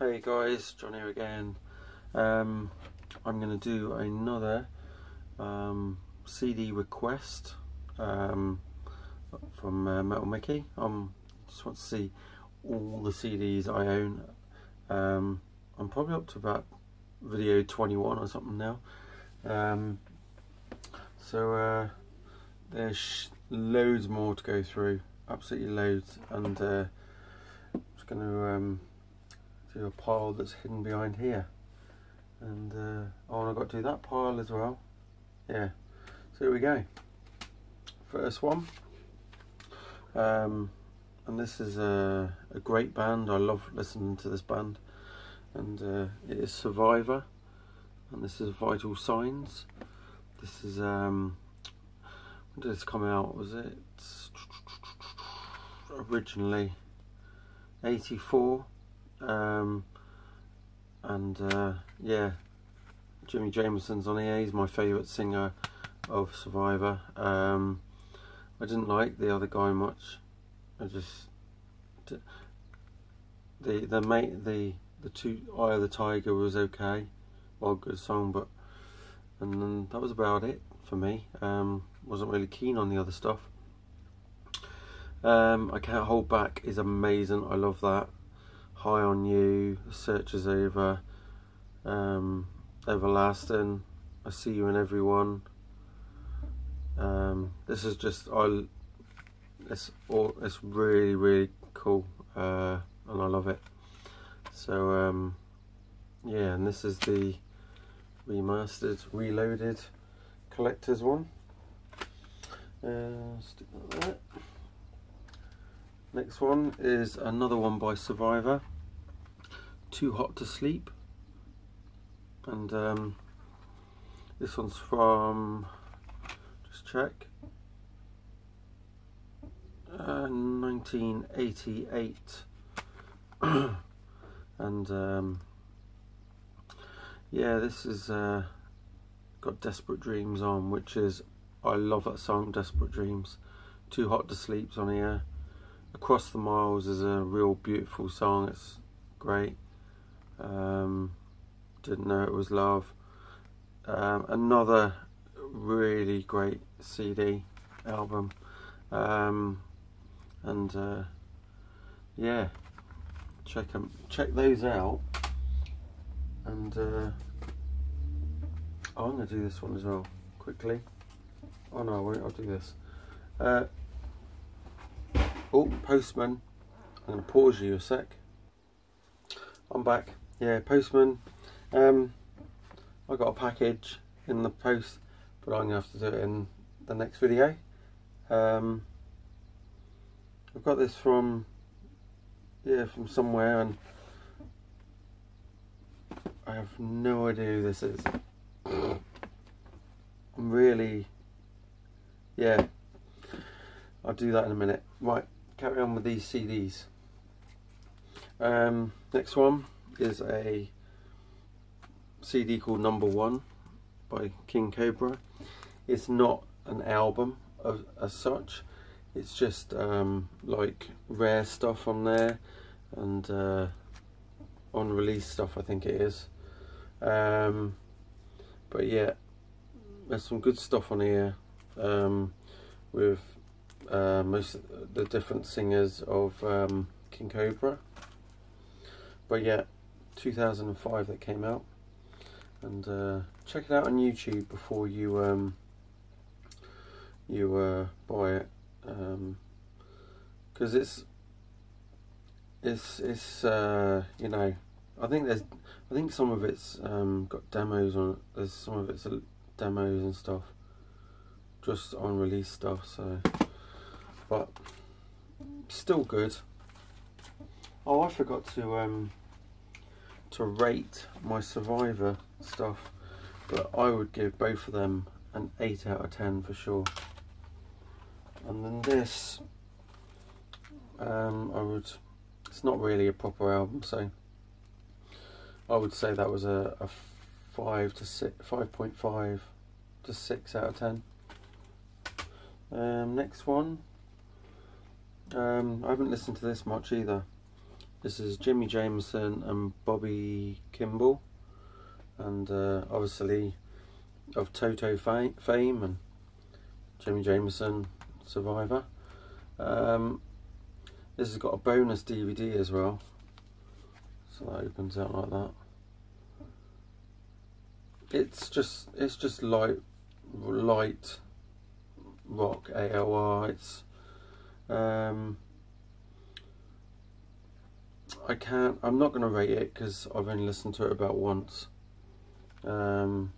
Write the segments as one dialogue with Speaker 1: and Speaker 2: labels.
Speaker 1: Hey guys, Jon here again. Um, I'm going to do another um, CD request um, from uh, Metal Mickey. I um, just want to see all the CDs I own. Um, I'm probably up to about video 21 or something now. Um, so uh, there's loads more to go through, absolutely loads, and uh, I'm just going to do a pile that's hidden behind here. And uh, oh and I've got to do that pile as well. Yeah. So here we go. First one. Um, and this is a, a, great band. I love listening to this band. And uh, it is Survivor. And this is Vital Signs. This is um, when did this come out? Was it originally 84 um, and uh, yeah, Jimi Jamison's on here. He's my favourite singer of Survivor. Um, I didn't like the other guy much. I just the the mate the the two Eye of the Tiger was okay, well good song, but and then that was about it for me. Um, wasn't really keen on the other stuff. Um, I can't hold back is amazing. I love that. High on You, Search is Over, um, Everlasting, I See You in Everyone. Um, this is just, I, it's, all, it's really, really cool uh, and I love it. So, um, yeah, and this is the remastered, reloaded collector's one. Uh, stick that there. Next one is another one by Survivor, Too Hot to Sleep. And um, this one's from, just check, uh, 1988. and um, yeah, this is uh, got Desperate Dreams on, which is, I love that song, Desperate Dreams. Too Hot to Sleep's on here. Across the Miles is a real beautiful song. It's great. Um, didn't know it was love. Um, another really great CD album. Um, and uh, yeah, check them, check those out. And uh, I'm to do this one as well quickly. Oh no, I won't. I'll do this. Uh, Oh, postman. I'm going to pause you a sec. I'm back. Yeah, postman. Um, I got a package in the post, but I'm going to have to do it in the next video. Um, I've got this from, yeah, from somewhere, and I have no idea who this is. I'm really, yeah, I'll do that in a minute. Right carry on with these CDs. Um, next one is a CD called Number One by King Cobra. It's not an album of, as such. It's just um, like rare stuff on there and uh, on release stuff I think it is. Um, but yeah, there's some good stuff on here um, with uh, most of the different singers of um, King Cobra. But yeah, 2005 that came out. And uh, check it out on YouTube before you um, you uh, buy it, because um, it's it's it's uh, you know I think there's I think some of it's um, got demos on it. There's some of it's demos and stuff, just on release stuff. So but still good. Oh, I forgot to um, to rate my Survivor stuff, but I would give both of them an 8 out of 10 for sure. And then this, um, I would, it's not really a proper album, so I would say that was a, a 5 to 6, 5.5 to 6 out of 10. Um, next one, um, I haven't listened to this much either. This is Jimi Jamison and Bobby Kimball, and uh, obviously of Toto fame and Jimi Jamison Survivor. Um, this has got a bonus DVD as well, so that opens out like that. It's just it's just light light rock AOR. It's um, I can't. I'm not going to rate it because I've only listened to it about once. Um,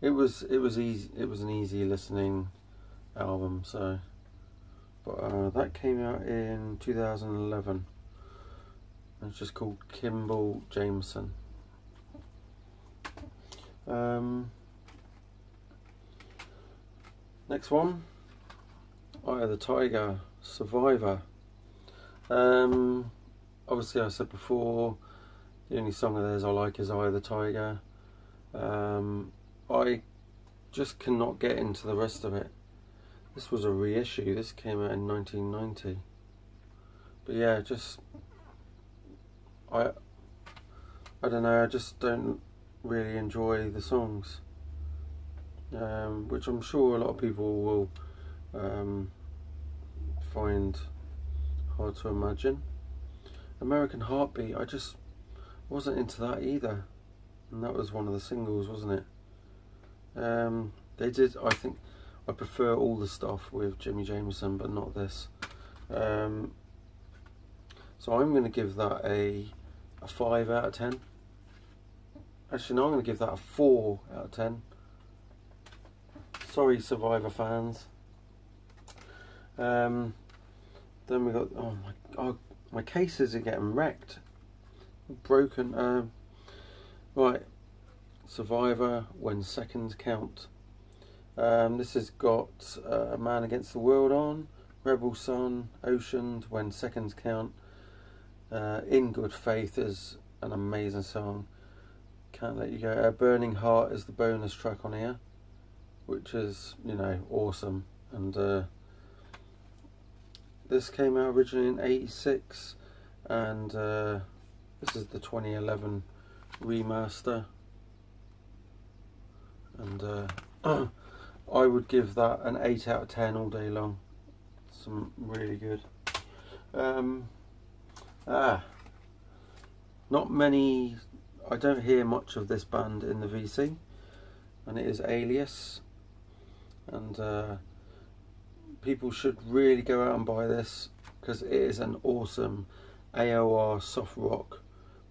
Speaker 1: it was it was easy. It was an easy listening album. So, but uh, that came out in 2011. It's just called Kimball Jamison. Um, next one, Eye of the Tiger, Survivor. Um, obviously, I said before, the only song of theirs I like is Eye of the Tiger. Um, I just cannot get into the rest of it. This was a reissue. This came out in 1990. But yeah, just I I don't know. I just don't really enjoy the songs, um, which I'm sure a lot of people will um, find hard to imagine. American Heartbeat. I just wasn't into that either, and that was one of the singles, wasn't it? Um, they did. I think I prefer all the stuff with Jimi Jamison, but not this. Um, so I'm going to give that a a five out of ten. Actually, no, I'm going to give that a four out of ten. Sorry, Survivor fans. Um, then we got oh my oh my cases are getting wrecked, broken. Um, right, Survivor when seconds count. Um, this has got uh, A Man Against the World on, Rebel Son, Ocean, When Seconds Count. Uh, In Good Faith is an amazing song. Can't Let You Go. Uh, Burning Heart is the bonus track on here, which is, you know, awesome. And uh, this came out originally in 86, and uh, this is the 2011 remaster and uh, I would give that an 8 out of 10 all day long. Some really good. Um, ah, not many, I don't hear much of this band in the VC, and it is Alias. And uh, people should really go out and buy this because it is an awesome AOR soft rock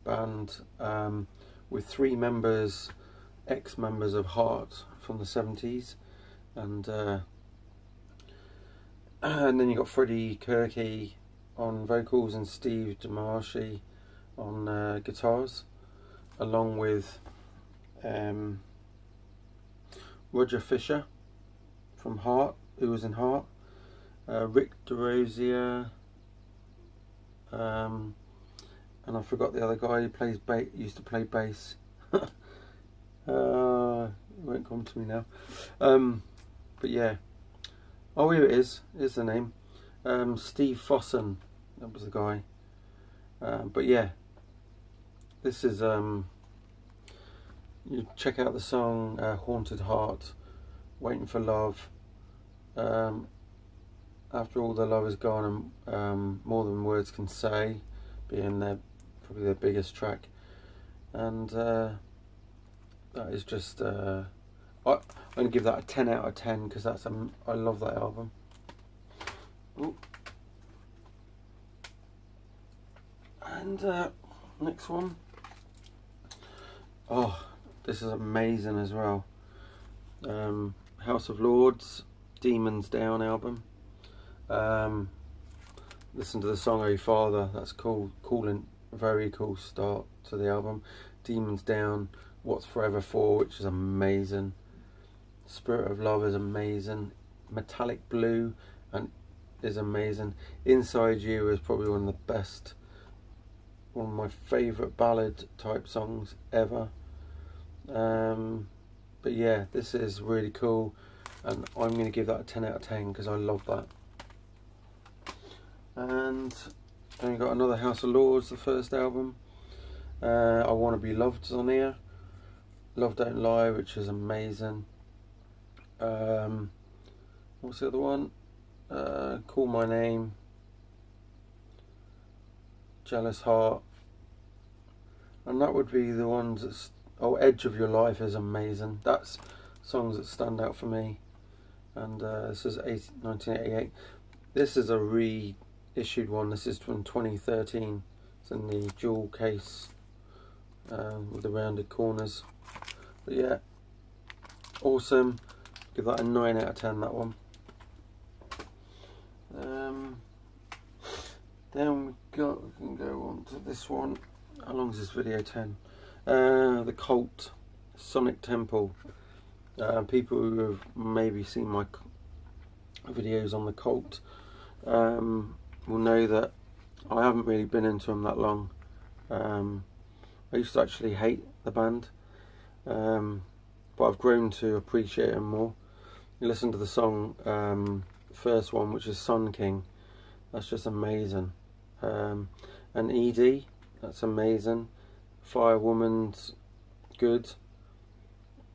Speaker 1: band um, with three members ex-members of Heart from the 70s and uh, and then you got Freddy Curci on vocals and Steve DeMarchi on uh, guitars along with um, Roger Fisher from Heart who was in Heart uh, Rick Derosier um, and I forgot the other guy who plays bass used to play bass Uh, it won't come to me now. Um, but yeah. Oh, here it is. Here's the name. Um, Steve Fossen. That was the guy. Uh, but yeah. This is... Um, you check out the song uh, Haunted Heart. Waiting for Love. Um, after all the love is gone and um, more than words can say being their probably their biggest track. And uh, that is just uh, I, am gonna give that a 10 out of 10 because that's um, I love that album. Ooh. and uh, next one. Oh this is amazing as well. Um, House of Lords Demons Down album um, listen to the song Oh Father that's cool cool and very cool start to the album Demons Down What's Forever For, which is amazing. Spirit of Love is amazing. Metallic Blue and is amazing. Inside You is probably one of the best, one of my favourite ballad type songs ever. Um, but yeah, this is really cool, and I'm going to give that a 10 out of 10 because I love that. And Then we got another House of Lords, the first album. Uh, I Want to Be Loved on here. Love Don't Lie, which is amazing. Um, what's the other one? Uh, Call My Name. Jealous Heart. And that would be the ones that's. Oh, Edge of Your Life is amazing. That's songs that stand out for me. And uh, this is 1988. This is a reissued one. This is from 2013. It's in the jewel case um, with the rounded corners. But yeah, awesome. Give that a 9 out of 10, that one. Um, then we got, we can go on to this one. How long is this video? 10. Uh, the Cult, Sonic Temple. Uh, people who have maybe seen my videos on the Cult um, will know that I haven't really been into them that long. Um, I used to actually hate the band, um, but I've grown to appreciate them more. You listen to the song, um, first one, which is Sun King. That's just amazing. Um, and Edie, that's amazing. Firewoman's good.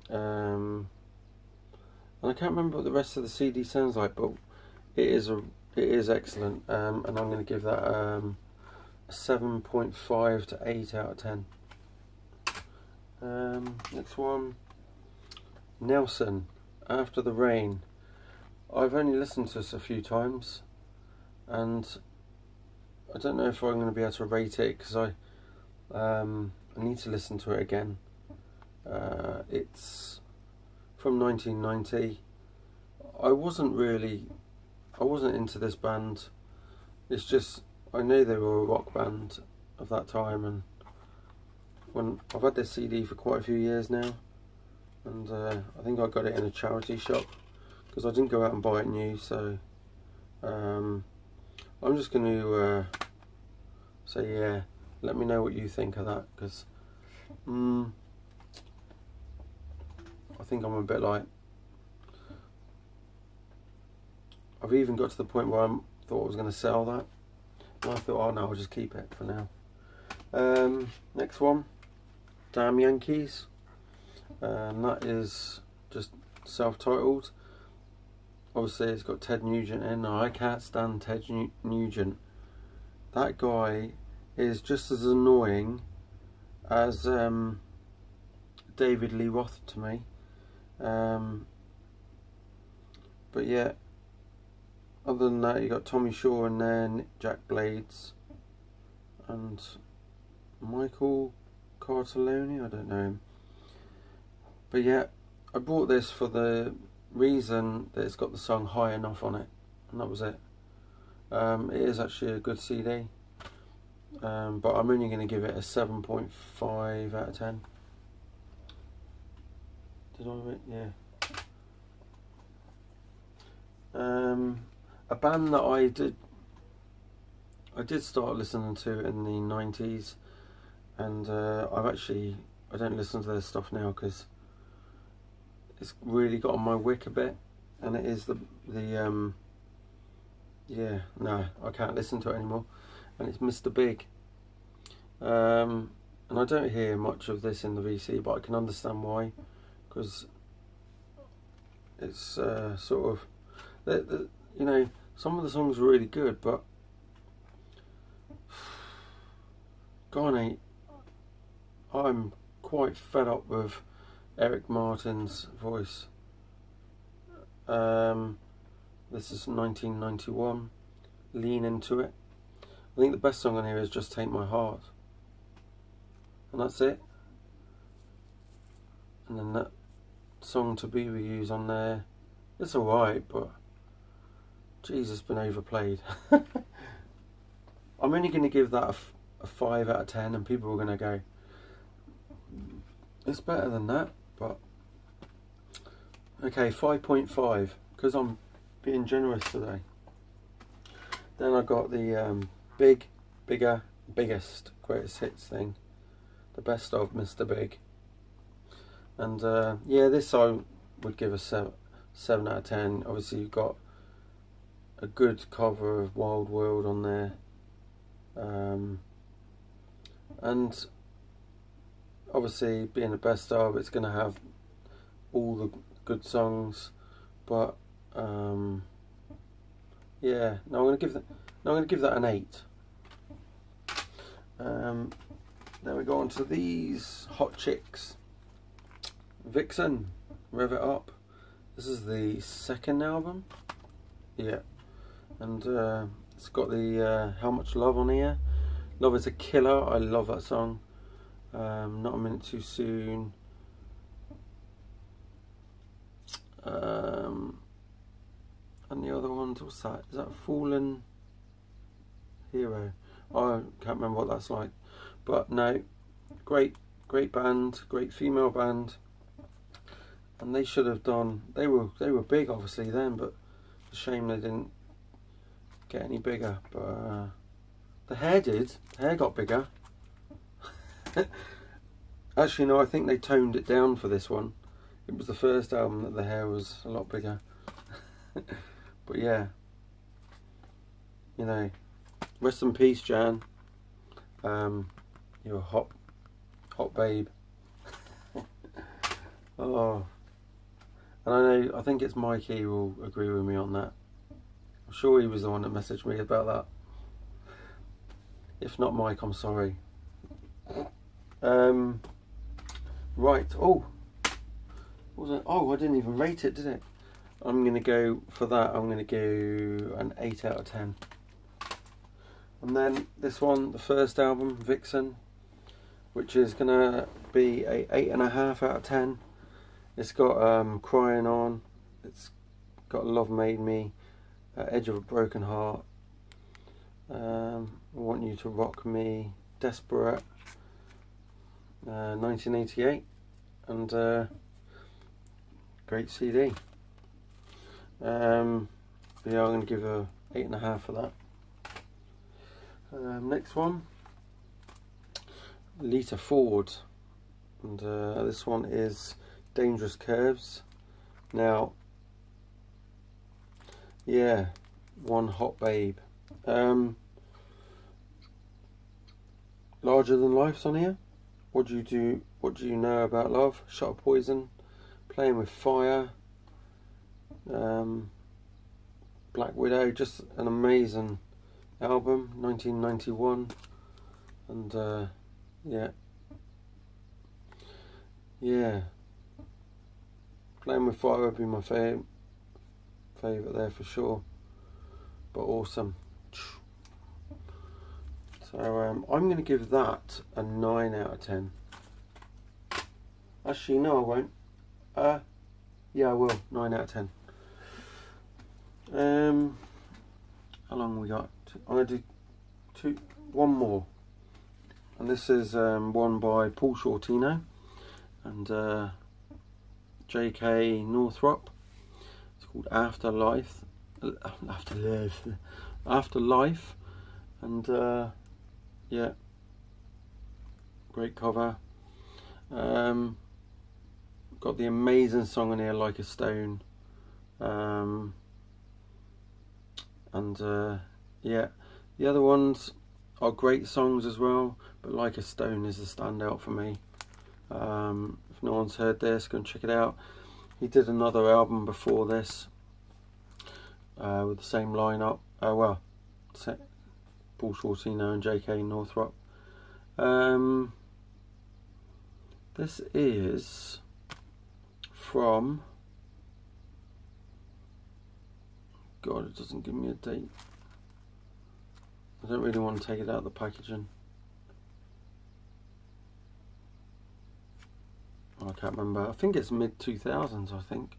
Speaker 1: Um, and I can't remember what the rest of the CD sounds like, but it is a it is excellent, um, and I'm going to give that um, 7.5 to 8 out of 10. Um, next one, Nelson, After the Rain. I've only listened to this a few times, and I don't know if I'm going to be able to rate it because I um, I need to listen to it again. Uh, it's from 1990. I wasn't really I wasn't into this band. It's just I know they were a rock band of that time, and when I've had this CD for quite a few years now, and uh, I think I got it in a charity shop because I didn't go out and buy it new. So um, I'm just going to uh, say yeah. Let me know what you think of that because mm, I think I'm a bit like I've even got to the point where I thought I was going to sell that. And I thought, oh no, I'll just keep it for now. Um, next one, Damn Yankees. And that is just self-titled. Obviously, it's got Ted Nugent in. Now, I can't stand Ted Nugent. That guy is just as annoying as um, David Lee Roth to me. Um, but yeah, other than that, you got Tommy Shaw and then Jack Blades and Michael Cartellone. I don't know him, but yeah, I bought this for the reason that it's got the song High Enough on it, and that was it. Um, it is actually a good CD, um, but I'm only going to give it a 7.5 out of 10. Did I? Yeah. Um, a band that I did I did start listening to in the 90s and uh, I've actually I don't listen to their stuff now because it's really got on my wick a bit and it is the the um yeah no I can't listen to it anymore and it's Mr. Big um and I don't hear much of this in the VC but I can understand why because it's uh, sort of the, the, you know, some of the songs are really good, but Garney, I'm quite fed up with Eric Martin's voice. Um, this is 1991. Lean into it. I think the best song on here is Just Take My Heart. And that's it. And then that song to be reused on there. It's alright, but Jesus, been overplayed. I'm only going to give that a, a 5 out of 10 and people are going to go, it's better than that, but okay, 5.5 because I'm being generous today. Then I got the um, big, bigger, biggest, greatest hits thing, the best of Mr. Big. And uh, yeah, this I would give a 7, 7 out of 10. Obviously, you've got a good cover of Wild World on there. Um, and obviously, being the best of, it's going to have all the good songs, but um, yeah, no, I'm going to give that. No, I'm going to give that an eight. Um, then we go on to these hot chicks. Vixen, Rev It Up. This is the second album. Yeah, and uh, it's got the uh, How Much Love on here. Love is a killer. I love that song. Um, Not a minute too soon. Um, and the other ones, what's that? Is that Fallen Hero? I can't remember what that's like. But no, great, great band, great female band. And they should have done. They were they were big, obviously then, but shame they didn't get any bigger. But uh, the hair did. The hair got bigger. Actually, no, I think they toned it down for this one. It was the first album that the hair was a lot bigger. but yeah, you know, rest in peace, Jan. Um, you're a hot, hot babe. oh, and I know, I think it's Mikey will agree with me on that. Sure he was the one that messaged me about that. If not Mike, I'm sorry. Um, right. Oh, was it? Oh, I didn't even rate it, did it? I'm to go for that. I'm to go an eight out of ten. And then this one, the first album, Vixen, which is to be a eight and a half out of ten. It's got um, Crying On. It's got Love Made Me, Edge of a Broken Heart. Um, I Want You to Rock Me, Desperate, uh, 1988, and uh, great CD. Um, yeah, I'm going to give a eight and a half for that. Um, next one, Lita Ford, and uh, this one is Dangerous Curves. Now, yeah, one hot babe. Um, larger than life's on here. What do you do? What do you know about love? Shot of poison, playing with fire. Um, Black Widow, just an amazing album, 1991, and uh, yeah, yeah. Playing with Fire would be my favourite favourite there for sure, but awesome. So um, I'm going to give that a 9 out of 10. Actually, no I won't. Uh, yeah I will, 9 out of 10. Um, how long we got? I'm going to do two, one more. And this is um, one by Paul Shortino and uh, J.K. Northrup. Called Afterlife. Afterlife. Afterlife. And uh, yeah, great cover. Um, got the amazing song on here, Like a Stone. Um, and uh, yeah, the other ones are great songs as well, but Like a Stone is the standout for me. Um, if no one's heard this, go and check it out. He did another album before this uh, with the same lineup. Uh, well, Paul Shortino and J.K. Northrup. Um, this is from. God, it doesn't give me a date. I don't really want to take it out of the packaging. I can't remember. I think it's mid 2000s, I think.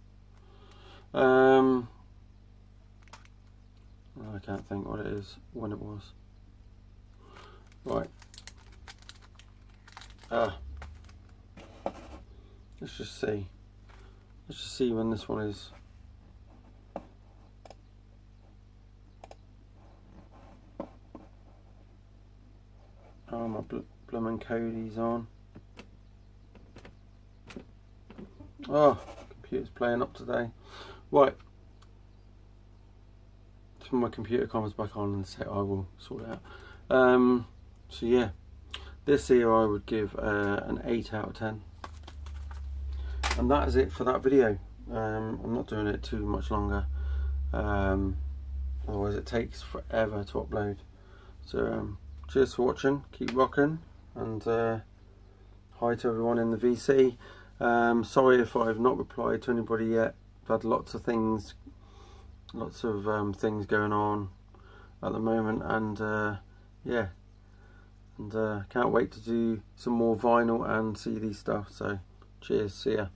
Speaker 1: Um, I can't think what it is, when it was. Right. Ah. Let's just see. Let's just see when this one is. Oh, my bl blooming Cody's on. Oh, computer's playing up today. Right. When my computer comes back on and say I will sort it out. Um, so yeah, this here I would give uh, an 8 out of 10. And that is it for that video. Um, I'm not doing it too much longer. Um, otherwise it takes forever to upload. So um, cheers for watching, keep rocking, and uh, hi to everyone in the VC. Um, sorry if I've not replied to anybody yet. I've had lots of things, lots of um, things going on at the moment, and uh, yeah, and uh, can't wait to do some more vinyl and CD stuff. So, cheers, see ya.